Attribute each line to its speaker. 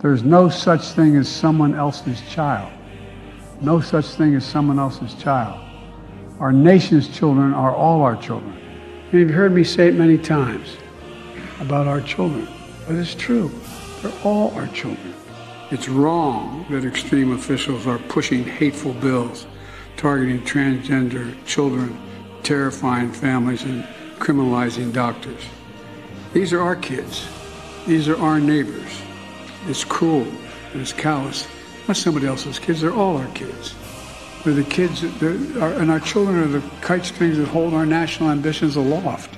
Speaker 1: There's no such thing as someone else's child. No such thing as someone else's child. Our nation's children are all our children. And you've heard me say it many times about our children, but it's true. They're all our children. It's wrong that extreme officials are pushing hateful bills targeting transgender children, terrifying families, and criminalizing doctors. These are our kids. These are our neighbors. It's cruel and it's callous. Not somebody else's kids, they're all our kids. They're the kids, that, our, and our children are the kite strings that hold our national ambitions aloft.